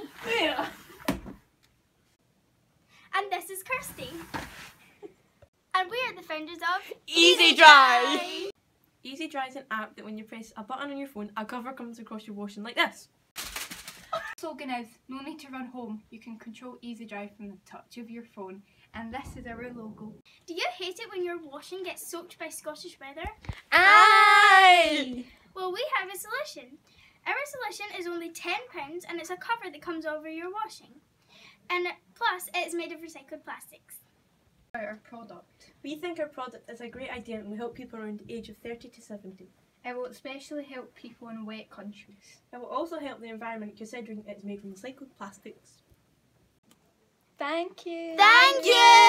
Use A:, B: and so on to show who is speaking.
A: Annie.
B: Yeah.
A: And this is Kirsty. and we are the founders of
B: Easy Dry. Easy Dry is an app that when you press a button on your phone, a cover comes across your washing like this.
C: Slogan is no need to run home. You can control Easy Dry from the touch of your phone. And this is our logo.
A: Do you hate it when your washing gets soaked by Scottish weather?
B: Aye!
A: Well, we have a solution. Our solution is only £10 and it's a cover that comes over your washing. And plus, it's made of recycled plastics.
C: Our product.
B: We think our product is a great idea and will help people around the age of 30 to 70.
C: It will especially help people in wet countries.
B: It will also help the environment considering it's made from recycled plastics.
C: Thank you.
A: Thank you!